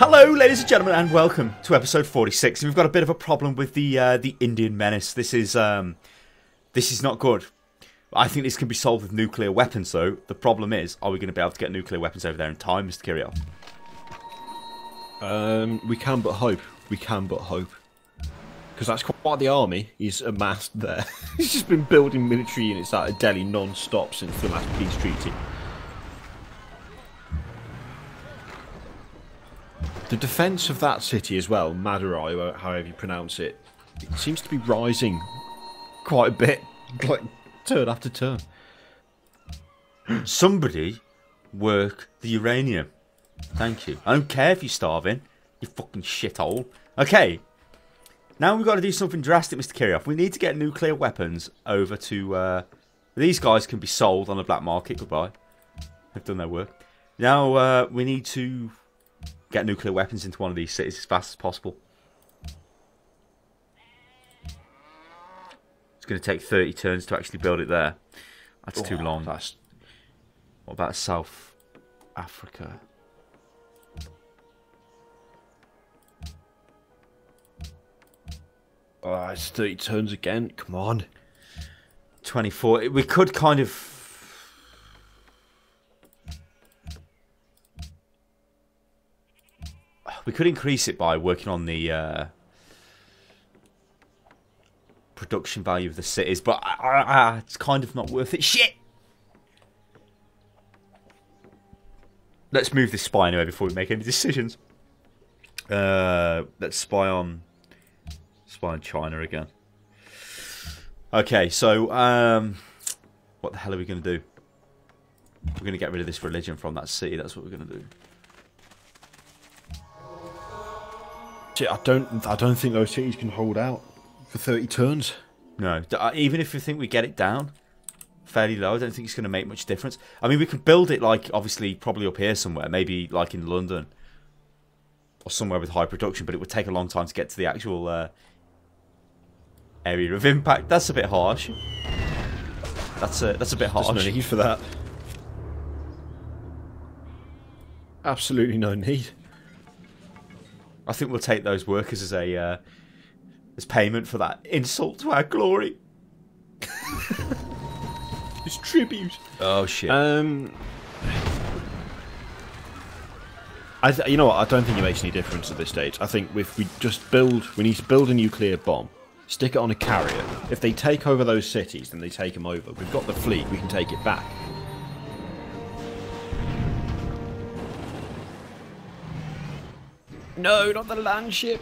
Hello, ladies and gentlemen, and welcome to episode 46. We've got a bit of a problem with the uh, the Indian menace. This is um, this is not good. I think this can be solved with nuclear weapons, though. The problem is, are we going to be able to get nuclear weapons over there in time, Mr. Kirioth? Um, we can but hope. We can but hope. Because that's quite the army he's amassed there. he's just been building military units out of Delhi non-stop since the last peace treaty. The defence of that city as well, Madurai, however you pronounce it, it seems to be rising quite a bit, like turn after turn. Somebody work the uranium. Thank you. I don't care if you're starving, you fucking shithole. Okay. Now we've got to do something drastic, Mr. Kirioth. We need to get nuclear weapons over to. Uh, these guys can be sold on the black market. Goodbye. They've done their work. Now uh, we need to get nuclear weapons into one of these cities as fast as possible. It's going to take 30 turns to actually build it there. That's too Oh, long. That's What about South Africa? oh, it's 30 turns again. Come on. 24. We could kind of. We could increase it by working on the uh, production value of the cities, but uh, it's kind of not worth it. Shit! Let's move this spy anyway before we make any decisions. Uh, let's spy on spy on China again. Okay, so um, what the hell are we going to do? We're going to get rid of this religion from that city. That's what we're going to do. I don't. I don't think those cities can hold out for 30 turns. No, uh, even if we think we get it down fairly low, I don't think it's going to make much difference. I mean, we could build it like obviously probably up here somewhere, maybe like in London or somewhere with high production, but it would take a long time to get to the actual uh, area of impact. That's a bit harsh. That's a that's a bit There's harsh. no need for that. Absolutely no need. I think we'll take those workers as a uh, as payment for that insult to our glory. It's tribute. Oh shit! Um, I th- you know what? I don't think it makes any difference at this stage. I think if we just build, we need to build a nuclear bomb, stick it on a carrier. If they take over those cities, then they take them over. We've got the fleet; we can take it back. No, not the land ship.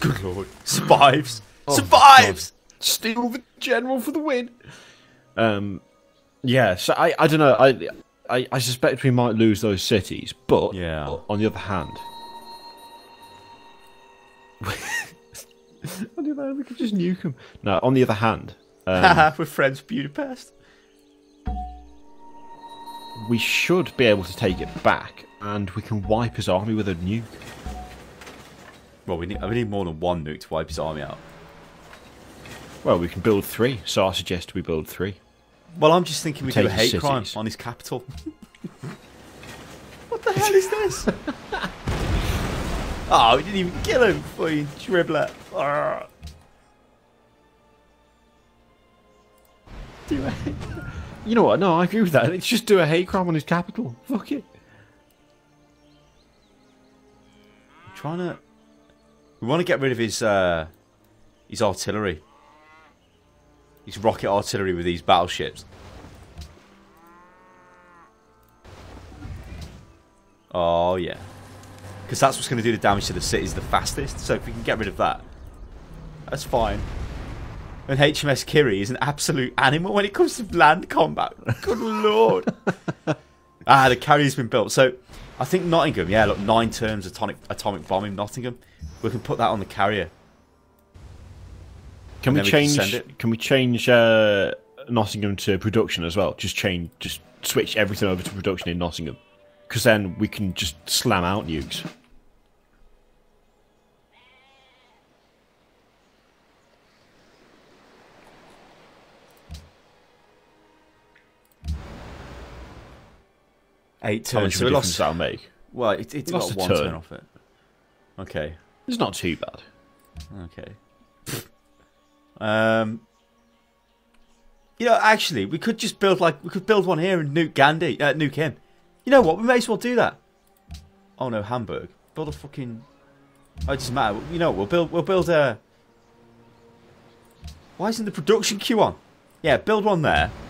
Good lord! Survives! Oh, Survives! Steal the general for the win. Um, yeah. So I, I don't know. I, I, I suspect we might lose those cities, but Yeah. on the other hand, on the other hand, we could just nuke them. No, on the other hand, um, Haha, We're friends, Budapest. we should be able to take it back, and we can wipe his army with a nuke. Well, we need we need more than one nuke to wipe his army out. Well, we can build three. So I suggest we build three. Well, I'm just thinking we do a hate cities. crime on his capital. what the hell is this? oh, we didn't even kill him you dribbler. Arrgh. Do a You know what? No, I agree with that. Let's just do a hate crime on his capital. Fuck it. Trying to. We want to get rid of his uh, his artillery. His rocket artillery with these battleships. Oh yeah, because that's what's going to do the damage to the cities the fastest. So if we can get rid of that, that's fine. And HMS Kiri is an absolute animal when it comes to land combat. Good lord. ah, the carrier's been built. So I think Nottingham, yeah, look, nine terms atomic atomic bomb in Nottingham. We can put that on the carrier. Can we we change? it. Can we change uh, Nottingham to production as well? Just change, just switch everything over to production in Nottingham, because then we can just slam out nukes. Eight How turns. much So of a lost that'll make? Well, it, it's Lost got a one turn. turn off it. Okay. It's not too bad. Okay. um. You know, actually, we could just build like we could build one here and nuke Gandhi, uh, nuke him. You know what? We may as well do that. Oh no, Hamburg. Build a fucking. Oh, it doesn't matter. You know, we'll build. We'll build a. Why isn't the production queue on? Yeah, build one there.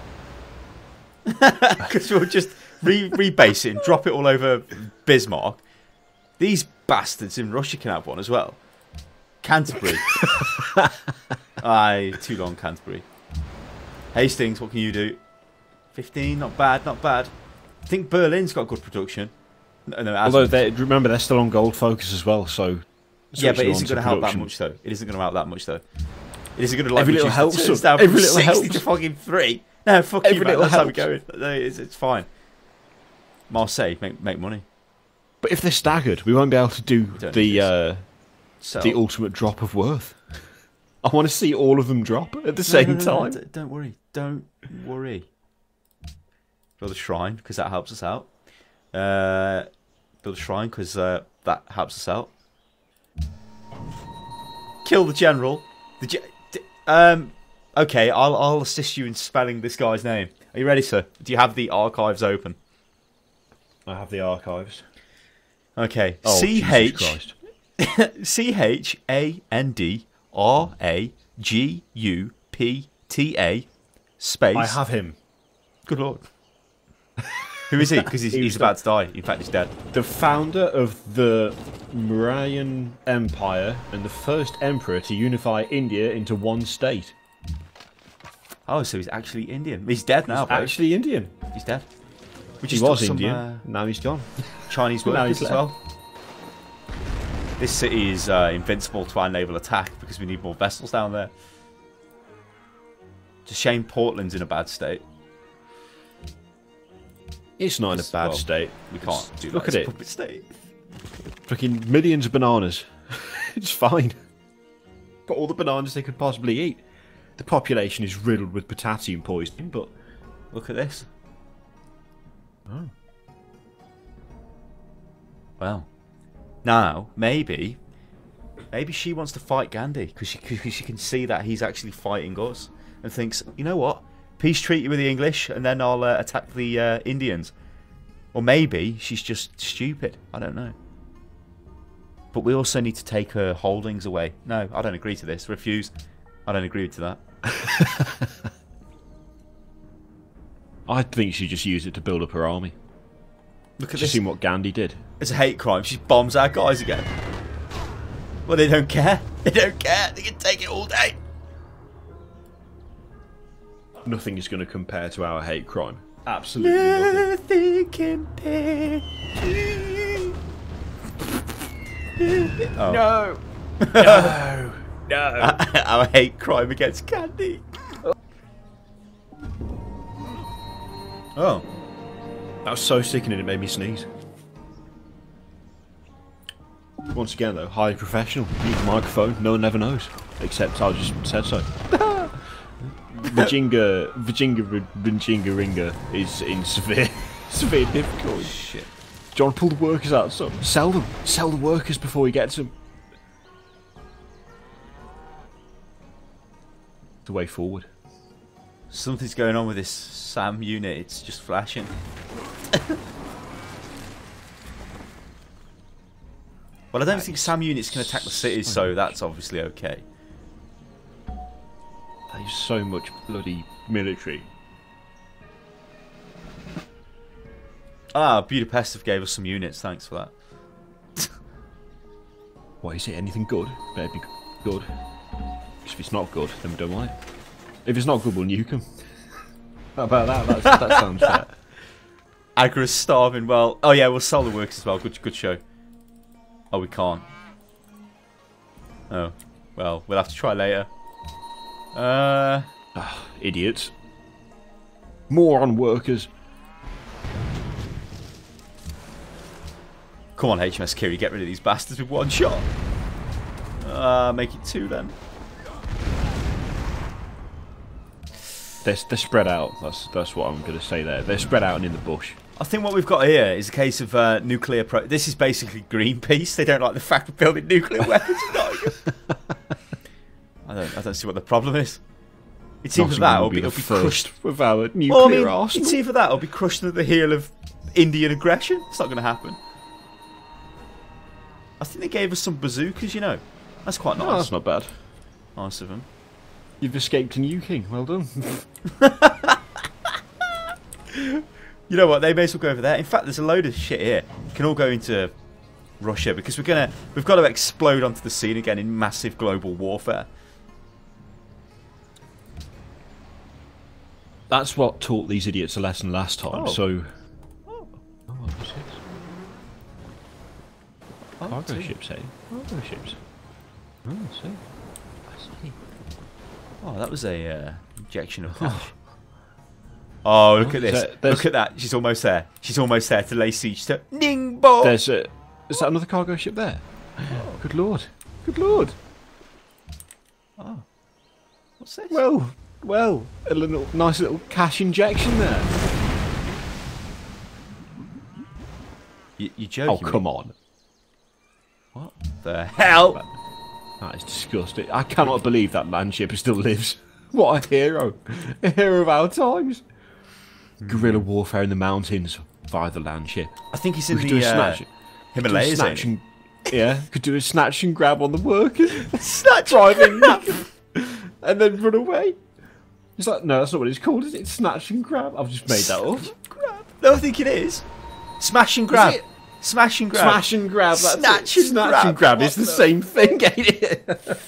Because we'll just re rebase it and drop it all over Bismarck. These bastards in Russia can have one as well. Canterbury. Aye, too long, Canterbury. Hastings, what can you do? 15, not bad, not bad. I think Berlin's got good production. No, no. Although they, remember they're still on gold focus as well, so yeah, but it isn't going to help that much though. It isn't going to help that much though. It isn't going to like Every little helps, the turns son. down Every little 60 helps. to fucking three. No, fuck Every you, man. little That's how we helps. go. No, It's, it's fine. Marseille make make money. But if they're staggered, we won't be able to do the uh, So the ultimate drop of worth. I want to see all of them drop at the No, same no, no, time. don't worry. Don't worry. Build a shrine because that helps us out. Uh, build a shrine because uh, that helps us out. Kill the general. The ge- d- um. Okay, I'll I'll assist you in spelling this guy's name. Are you ready, sir? Do you have the archives open? I have the archives. Okay. Oh, C H. C H A N D R A G U P T A space. I have him. Good lord. Who is he? Because he's, He he's about to die. In fact, he's dead. The founder of the Mauryan Empire and the first emperor to unify India into one state. Oh, so he's actually Indian. He's dead now, bro. Actually Indian. he's dead. We He just was some, Indian. uh, now he's gone. Chinese Now workers he's as well. This city is uh, invincible to our naval attack because we need more vessels down there. It's a shame Portland's in a bad state. It's not in a bad well, state. We can't do that. Look It's at a it. state. Fucking millions of bananas. it's fine. Got all the bananas they could possibly eat. The population is riddled with potassium poisoning, but Look at this. Oh. Well, now maybe, maybe she wants to fight Gandhi because she, cause she can see that he's actually fighting us and thinks, you know what, peace treaty with the English and then I'll uh, attack the uh, Indians. Or maybe she's just stupid. I don't know. But we also need to take her holdings away. No, I don't agree to this. Refuse. I don't agree to that. I think she just used it to build up her army. Look at Just this. seen what Gandhi did. It's a hate crime. She bombs our guys again. Well, they don't care. They don't care. They can take it all day. Nothing is going to compare to our hate crime. Absolutely nothing. Nothing compares. Oh. No! no! No! Our hate crime against Candy. Oh. That was so sickening it made me sneeze. Once again, though, highly professional. The microphone, no one ever knows. Except I just said so. Virginia, Virginia, Virginia Ringer is in severe, severe difficulty. Oh, shit. John, pull the workers out, son. Sell them. Sell the workers before he gets them. The way forward. Something's going on with this SAM unit. It's just flashing. well, I don't think SAM units can attack the cities, so that's obviously okay. There's so much bloody military. Ah, Budapest have gave us some units. Thanks for that. Why is it anything good? Better be good. 'Cause if it's not good, then we don't want it. If it's not good, we'll nuke them. How about that? That's, that sounds fair. Agra's starving. Well, oh yeah, we'll sell the works as well. Good, good show. Oh, we can't. Oh, well, we'll have to try later. Uh, Idiots. More on workers. come on, HMS Kiri, get rid of these bastards with one shot. Uh, make it two then. They're, they're spread out. That's that's what I'm going to say there. They're spread out and in the bush. I think what we've got here is a case of uh, nuclear. Pro- this is basically Greenpeace. They don't like the fact of building nuclear weapons. I don't. I don't see what the problem is. It's either Nottingham that or be, it'll be crushed. with our nuclear Well, I mean, arsenal. it's either that or it'll be crushed at the heel of Indian aggression. It's not going to happen. I think they gave us some bazookas. You know, that's quite No, nice. that's not bad. nice of them. You've escaped a nuking. Well done. You know what? They may as well go over there. In fact, there's a load of shit here. We can all go into Russia because we're gonna we've got to explode onto the scene again in massive global warfare. That's what taught these idiots a lesson last time. Oh. So. Oh, what's this? Cargo two. ships, eh? Cargo ships. Oh, I see. I see. Oh, that was a uh, injection of cash. Oh, look at this! that- Look at that! She's almost there. She's almost there to lay siege to Ningbo. There's a. Is that another cargo ship there? Good lord. Good lord. Oh. What's this? Well, well, a little nice little cash injection there. you, you're Oh, joking? me? come on. What the hell? That is disgusting. I cannot believe that land ship still lives. What a hero. A hero of our times. Guerrilla warfare in the mountains via the land ship. I think he's in We could do the a uh, snatch. do a Himalayas. snatch and, yeah, could do a snatch and grab on the workers. Snatch driving and then run away. It's like, no, that's not what it's called, is it? Snatch and grab. I've just made that up. grab. No, I think it is. Smash and grab. it? Smash and grab. Smash and grab. That's Snatch it. and Snatch grab. and grab is What the the- same thing, ain't it?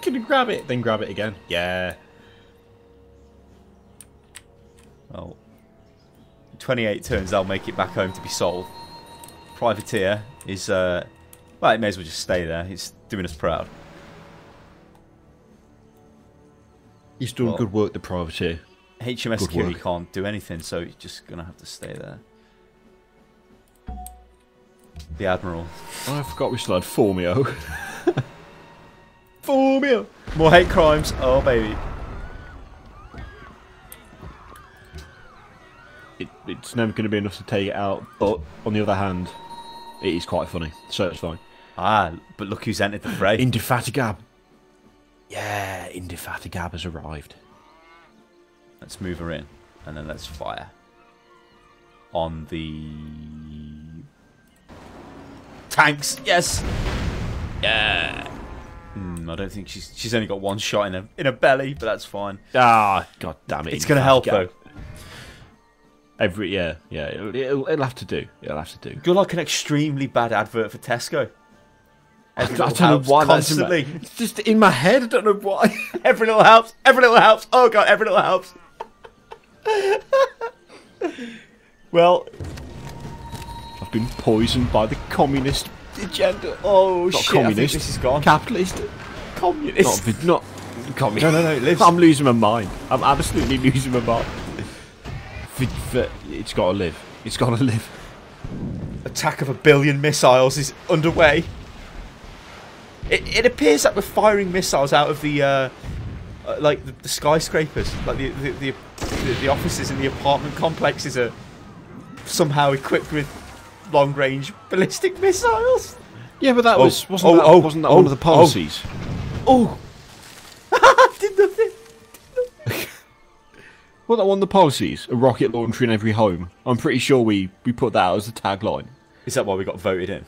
Can you grab it? Then grab it again. Yeah. Well, 28 turns, I'll make it back home to be sold. Privateer is, uh, well, it may as well just stay there. It's doing us proud. He's doing Well- good work, the privateer. HMS Curie can't do anything, so he's just going to have to stay there. The Admiral. Oh, I forgot we still had Formio. Formio! More hate crimes. Oh, baby. It, it's never going to be enough to take it out, but on the other hand, it is quite funny, so it's fine. Ah, but look who's entered the fray. Indefatigab. Yeah, Indefatigab has arrived. Let's move her in, and then let's fire. On the... Tanks, yes! Yeah! Hmm, I don't think she's she's only got one shot in her in her belly, but that's fine. Ah, god damn it! It's going to help though. Every yeah, yeah, it'll, it'll, it'll have to do. It'll have to do. You're like an extremely bad advert for Tesco. I, Every don't know why that's in my, constantly. it's just in my head. I don't know why. Every little helps. Every little helps. Oh god, every little helps. well, I've been poisoned by the communist agenda. oh Not shit, communist. this is gone. Capitalist. Communist. Not, not communist. No, no, no, it lives. I'm losing my mind. I'm absolutely losing my mind. It's got to live. It's got to live. Attack of a billion missiles is underway. It, it appears that we're firing missiles out of the, uh, uh, like the, the skyscrapers, like the the, the the the offices in the apartment complexes are somehow equipped with long-range ballistic missiles. Yeah, but that Oh, was wasn't oh, that, oh, wasn't that oh, one of the oh. policies? Oh, did nothing. Well, that one of the policies, a rocket launcher in every home. I'm pretty sure we, we put that out as the tagline. Is that why we got voted in?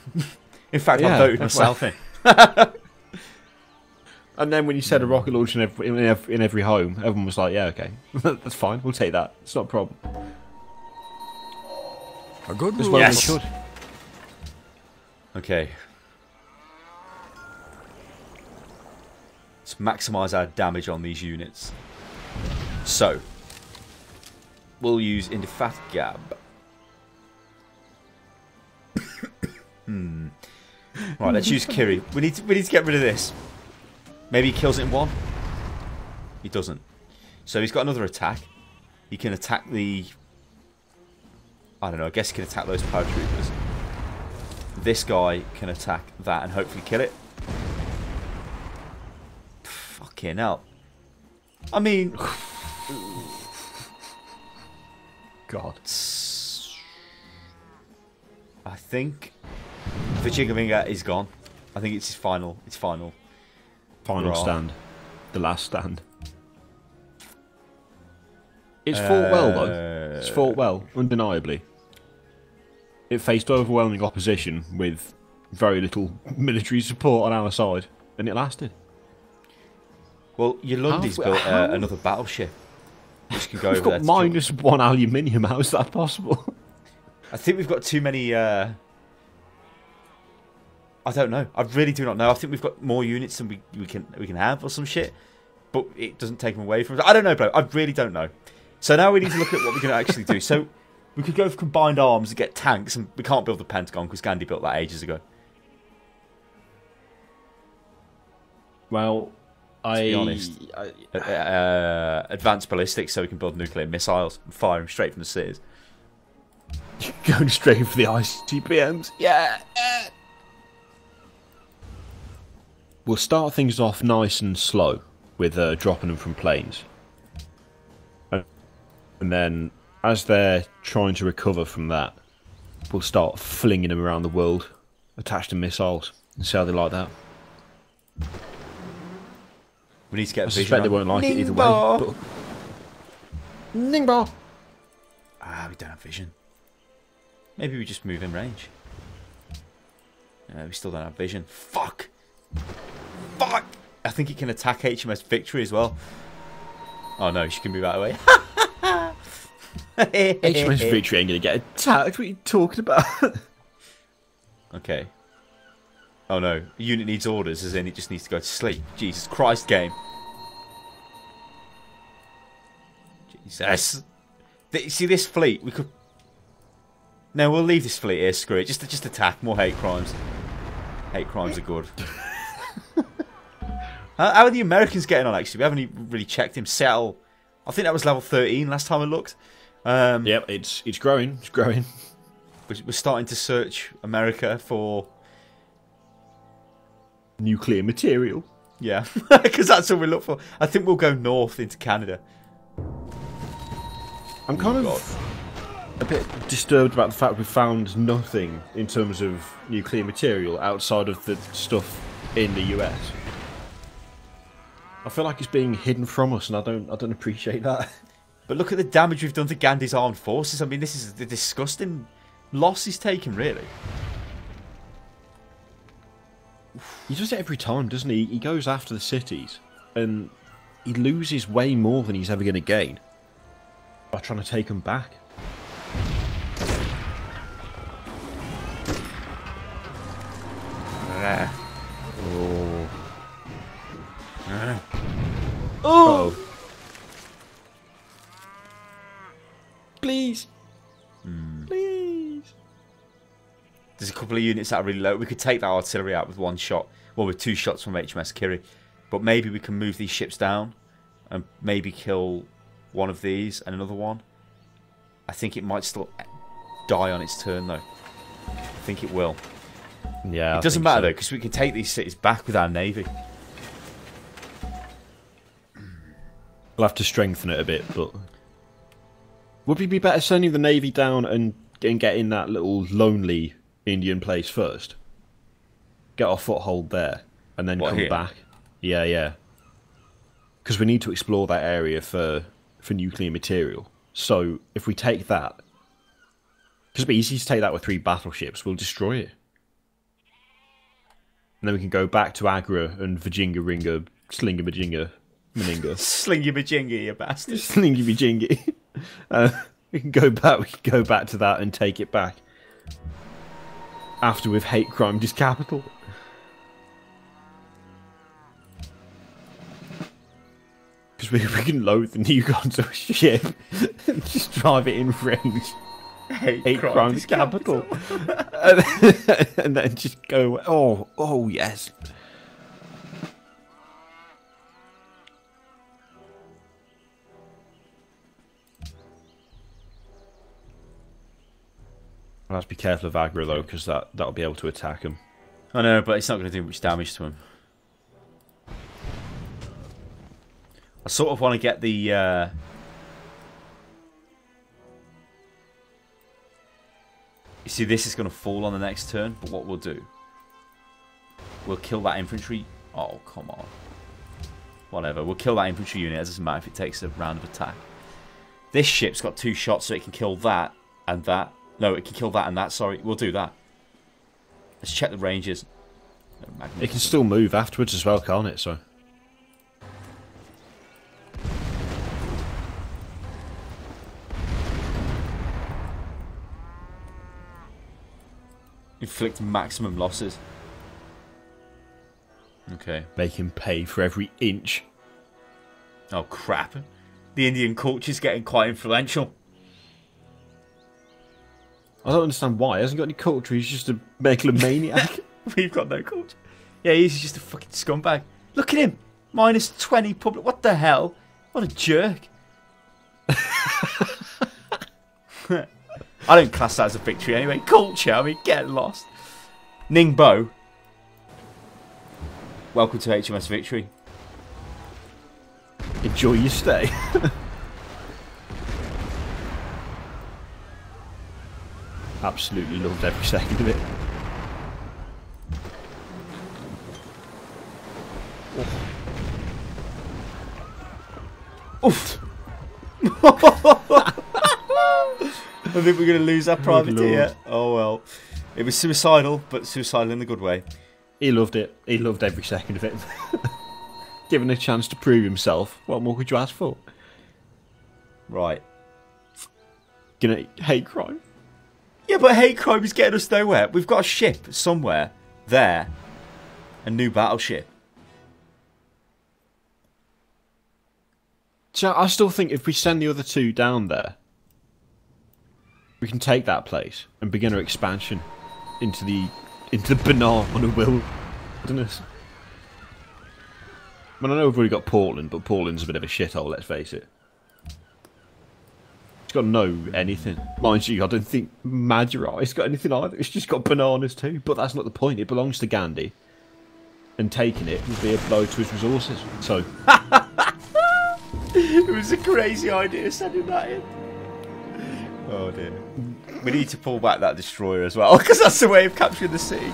in fact, I voted myself in. And then when you said a rocket launcher in every, in every, in every home, everyone was like, "Yeah, okay, that's fine. We'll take that. It's not a problem." A good As rule. well Yes. should. Okay. Let's maximise our damage on these units. So, we'll use Indefatigab. hmm. Right, let's use Kiri. We need to, we need to get rid of this. Maybe he kills it in one. He doesn't. So he's got another attack. He can attack the. I don't know. I guess he can attack those paratroopers. This guy can attack that and hopefully kill it. Fuck Fucking hell. I mean, God. I think Vijingavinga is gone. I think it's his final. It's final. Final Right. stand. The last stand. It's fought well, though. It's fought well, undeniably. It faced overwhelming opposition with very little military support on our side, and it lasted. Well, Yolundi's How- built uh, another battleship, which can go We've over got minus one aluminium. How is that possible? I think we've got too many. Uh... I don't know. I really do not know. I think we've got more units than we, we can we can have or some shit. But it doesn't take them away from us. I don't know, bro. I really don't know. So now we need to look at what we can actually do. So we could go for combined arms and get tanks, and we can't build the Pentagon because Gandhi built that ages ago. Well, I. be honest. I- Uh, uh, advanced ballistics, so we can build nuclear missiles and fire them straight from the cities. going straight for the ICBMs. Yeah. We'll start things off nice and slow with uh, dropping them from planes. And and then, as they're trying to recover from that, we'll start flinging them around the world, attached to missiles, and see how they like that. We need to get a I vision. suspect they won't like it either way. Ningbo! But... Ningbo! Ah, we don't have vision. Maybe we just move in range. Uh, we still don't have vision. Fuck! Fuck! I think it can attack HMS Victory as well. Oh no, she can move out of the way. HMS Victory ain't gonna get attacked. What are you talking about? Okay. Oh no, the unit needs orders, as in it just needs to go to sleep. Jesus Christ, game. Jesus. Th- See this fleet? We could. No, we'll leave this fleet here. Screw it. Just, just attack. More hate crimes. Hate crimes are good. how, are the Americans getting on? Actually, we haven't even really checked him. Settle. I think that was level thirteen last time I looked. Um, yep, it's it's growing. It's growing. we're- starting to search America for Nuclear material. Yeah, because that's what we look for. I think we'll go north into Canada. I'm kind God. of a bit disturbed about the fact we found nothing in terms of nuclear material outside of the stuff in the US. I feel like it's being hidden from us, and I don't I don't appreciate that. But look at the damage we've done to Gandhi's armed forces. I mean, this is the disgusting loss he's taken, really. He does it every time, doesn't he? He goes after the cities, and he loses way more than he's ever going to gain by trying to take them back. Units that are really low. We could take that artillery out with one shot. Well, with two shots from HMS Kiri. But maybe we can move these ships down and maybe kill one of these and another one. I think it might still die on its turn, though. I think it will. Yeah. It doesn't matter, though, because we can take these cities back with our navy. We'll have to strengthen it a bit, but would we be better sending the navy down and, and getting that little lonely Indian place first? Get our foothold there, and then What, come here? back. Yeah, yeah. Because we need to explore that area for for nuclear material. So if we take that, because it'd be easy to take that with three battleships, we'll destroy it, and then we can go back to Agra and Vajinga Ringa, Slinga Majinga, Meninga. Sling your majinga, you bastard. Slingy be jingy. Uh, we can go back. We can go back to that and take it back after we've hate crime just capital. Because we, we can load the new onto a ship and just drive it in range. Hate crime his capital. and, and then just go. Oh, oh yes. I'll have to be careful of Agra though, because that that'll be able to attack him. I know, but it's not going to do much damage to him. I sort of want to get the. Uh... You see, this is going to fall on the next turn, but what we'll do. We'll kill that infantry. Oh, come on. Whatever. We'll kill that infantry unit. It doesn't matter if it takes a round of attack. This ship's got two shots, so it can kill that and that. No, it can kill that and that. Sorry, we'll do that. Let's check the ranges. It can still move afterwards as well, can't it? So. Inflict maximum losses. Okay. Make him pay for every inch. Oh crap. The Indian culture's getting quite influential. I don't understand why. He hasn't got any culture. He's just a megalomaniac. We've got no culture. Yeah, he's just a fucking scumbag. Look at him. Minus 20 public. What the hell? What a jerk. I don't class that as a victory anyway. Culture, I mean, get lost. Ningbo. Welcome to HMS Victory. Enjoy your stay. Absolutely loved every second of it. Oof. I think we're going to lose our privateer. Oh well. It was suicidal, but suicidal in the good way. He loved it. He loved every second of it. Given a chance to prove himself, what more could you ask for? Right. Gonna hate crime. Yeah, but hate crime is getting us nowhere. We've got a ship somewhere there. A new battleship. So I still think if we send the other two down there, we can take that place and begin our expansion into the into the banana on a wilderness. I mean, I know we've already got Portland, but Portland's a bit of a shithole. Let's face it. It's got no anything. Mind you, I don't think Madurai's got anything either. It's just got bananas too. But that's not the point. It belongs to Gandhi, and taking it would be a blow to his resources. So. it was a crazy idea sending that in. Oh dear. We need to pull back that destroyer as well, because that's the way of capturing the city.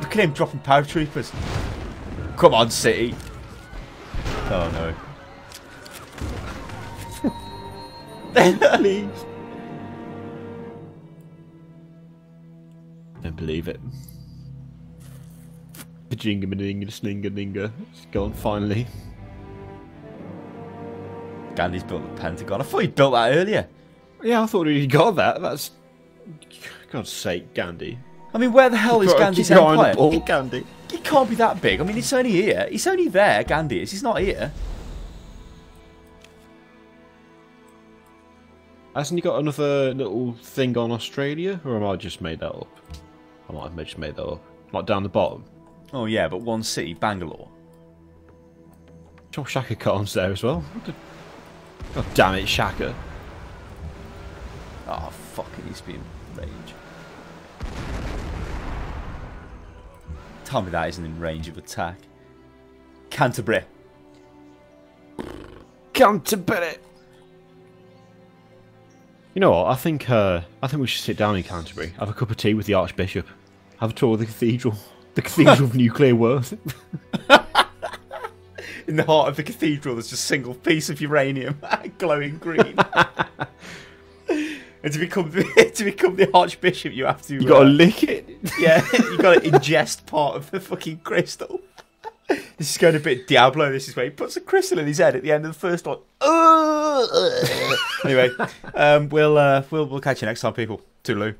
Look at him dropping paratroopers. Come on, city. Oh no. Please. Don't believe it. The jinga dinga slinga dinga. It's gone finally. Gandhi's built the Pentagon. I thought he built that earlier. Yeah, I thought he got that. That's God's sake, Gandhi. I mean, where the hell is Gandhi's empire? Ball, Gandhi. He can't be that big. I mean, it's only here. He's only there. Gandhi is. He's not here. Hasn't he got another little thing on Australia, or am I just made that up? I might have just made that up. Like down the bottom. Oh yeah, but one city, Bangalore. Sure, Shaka Khan's there as well. God damn it, Shaka. Ah, oh, fucking, he's been range. Tell me that isn't in range of attack. Canterbury. Canterbury. You know what? I think uh, I think we should sit down in Canterbury, have a cup of tea with the Archbishop, have a tour of the cathedral, the Cathedral of Nuclear Worth. in the heart of the cathedral, there's just a single piece of uranium glowing green. and to become the, to become the archbishop, you have to. You got to uh, lick it. Yeah, you got to ingest part of the fucking crystal. This is going a bit Diablo. This is where he puts a crystal in his head at the end of the first one. anyway, um, we'll uh, we'll we'll catch you next time, people. Toodaloo.